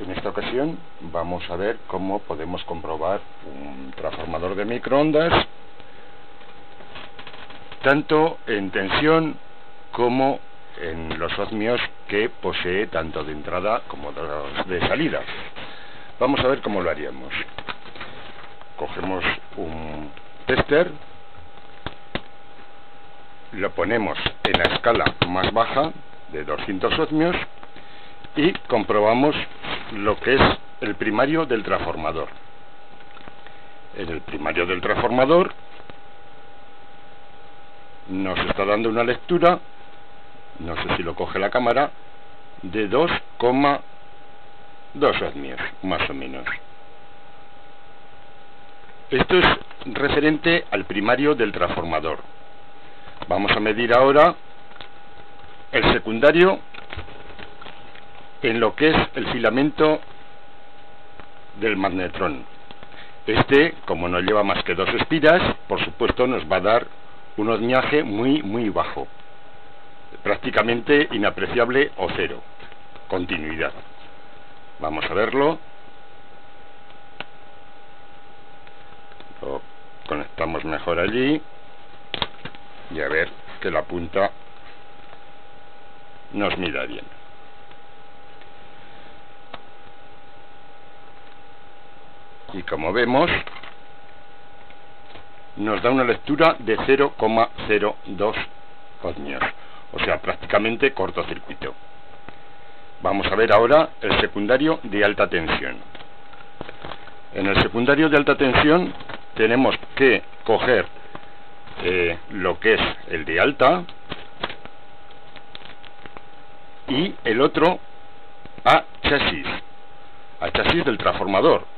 En esta ocasión vamos a ver cómo podemos comprobar un transformador de microondas tanto en tensión como en los ohmios que posee tanto de entrada como de salida. Vamos a ver cómo lo haríamos. Cogemos un tester, lo ponemos en la escala más baja de 200 ohmios y comprobamos lo que es el primario del transformador. En el primario del transformador nos está dando una lectura, no sé si lo coge la cámara, de 2,2 ohmios, más o menos. Esto es referente al primario del transformador. Vamos a medir ahora el secundario en lo que es el filamento del magnetrón. Este, como no lleva más que dos espiras, por supuesto nos va a dar un ohmiaje muy, muy bajo, prácticamente inapreciable o cero, continuidad. Vamos a verlo. Lo conectamos mejor allí y a ver que la punta nos mira bien. Y como vemos nos da una lectura de 0,02 ohmios o sea prácticamente cortocircuito. Vamos a ver ahora el secundario de alta tensión. En el secundario de alta tensión tenemos que coger eh, lo que es el de alta y el otro a chasis a chasis del transformador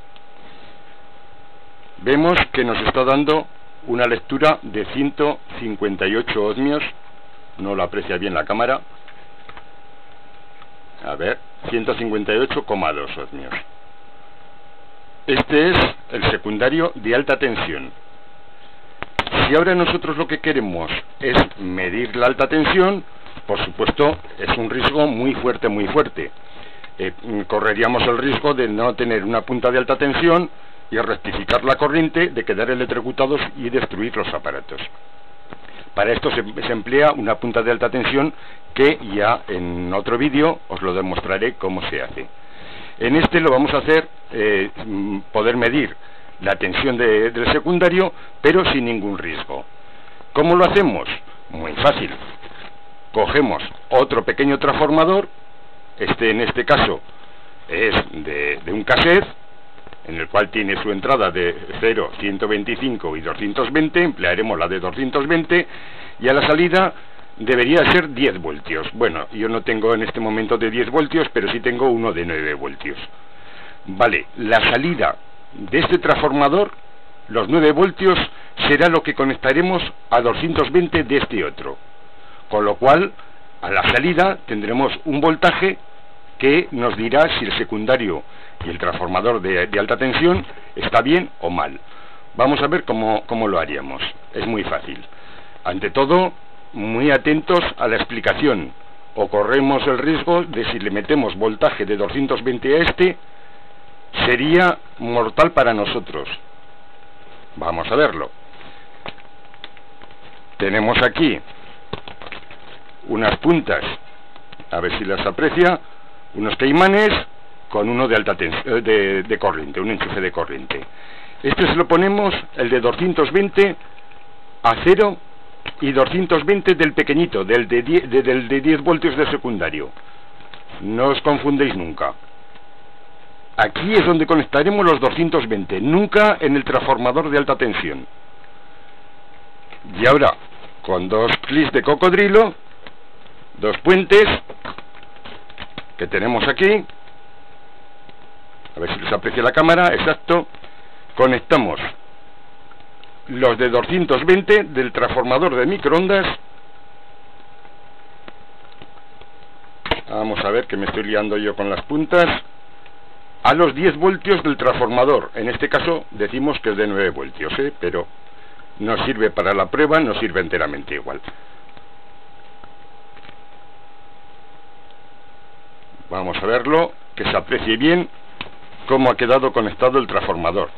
vemos que nos está dando una lectura de 158 ohmios no lo aprecia bien la cámara. A ver 158,2 ohmios este es el secundario de alta tensión. Si ahora nosotros lo que queremos es medir la alta tensión por supuesto es un riesgo muy fuerte muy fuerte. Eh, correríamos el riesgo de no tener una punta de alta tensión y rectificar la corriente de quedar electrocutados y destruir los aparatos. Para esto se, emplea una punta de alta tensión que ya en otro vídeo os lo demostraré cómo se hace. En este lo vamos a hacer, eh, poder medir la tensión del secundario, pero sin ningún riesgo. ¿Cómo lo hacemos? Muy fácil. Cogemos otro pequeño transformador, este en este caso es de, de un cassette, en el cual tiene su entrada de 0, 125 y 220, emplearemos la de 220 y a la salida debería ser 10 voltios. Bueno, yo no tengo en este momento de 10 voltios, pero sí tengo uno de 9 voltios. Vale, la salida de este transformador, los 9 voltios, será lo que conectaremos a 220 de este otro. Con lo cual, a la salida tendremos un voltaje que nos dirá si el secundario y el transformador de, alta tensión está bien o mal. Vamos a ver cómo, cómo lo haríamos. Es muy fácil. Ante todo, muy atentos a la explicación. O corremos el riesgo de si le metemos voltaje de 220 a este, sería mortal para nosotros. Vamos a verlo. Tenemos aquí unas puntas, a ver si las aprecia, unos caimanes con uno de alta tensión, eh, de, corriente, un enchufe de corriente. Este se lo ponemos, el de 220 a 0 y 220 del pequeñito, del de 10, del de 10 voltios de secundario. No os confundéis nunca. Aquí es donde conectaremos los 220, nunca en el transformador de alta tensión. Y ahora, con dos clics de cocodrilo, dos puentes, que tenemos aquí, a ver si les aprecia la cámara, exacto, conectamos los de 220 del transformador de microondas, vamos a ver que me estoy liando yo con las puntas, a los 10 voltios del transformador, en este caso decimos que es de 9 voltios, ¿eh? pero no sirve para la prueba, no sirve enteramente igual. Vamos a verlo. que se aprecie bien cómo ha quedado conectado el transformador.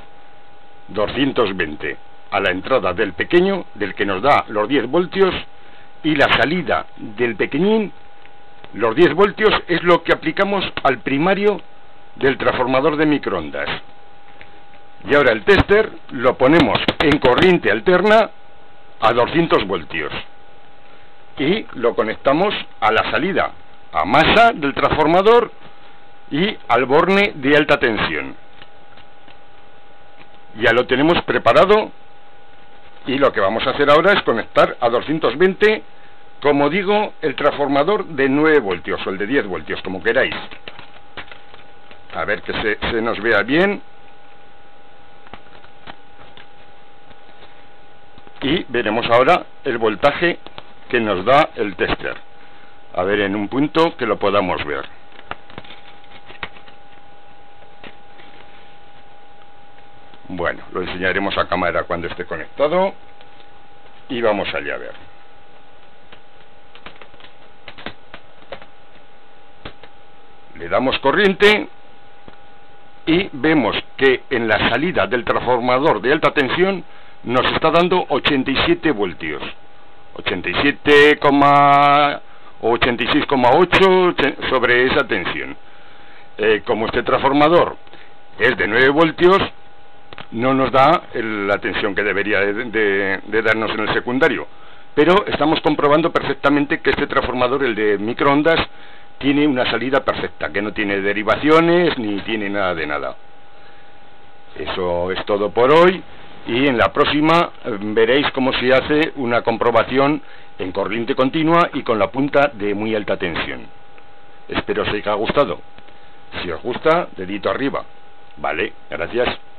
220 a la entrada del pequeño, del que nos da los 10 voltios, y la salida del pequeñín, los 10 voltios, es lo que aplicamos al primario del transformador de microondas. Y ahora el tester lo ponemos en corriente alterna a 200 voltios. Y lo conectamos a la salida, a masa del transformador y al borne de alta tensión. Ya lo tenemos preparado y lo que vamos a hacer ahora es conectar a 220, como digo, el transformador de 9 voltios o el de 10 voltios, como queráis. A ver que se, se nos vea bien. Y veremos ahora el voltaje que nos da el tester. A ver en un punto que lo podamos ver. Bueno, lo enseñaremos a cámara cuando esté conectado y vamos allá a ver. Le damos corriente y vemos que en la salida del transformador de alta tensión nos está dando 87 voltios. 87, o 86,8 sobre esa tensión. Eh, como este transformador es de 9 voltios, no nos da la tensión que debería de, darnos en el secundario. Pero estamos comprobando perfectamente que este transformador, el de microondas, tiene una salida perfecta, que no tiene derivaciones ni tiene nada de nada. Eso es todo por hoy y en la próxima eh, veréis cómo se hace una comprobación en corriente continua y con la punta de muy alta tensión. Espero os haya gustado. Si os gusta, dedito arriba. Vale, gracias.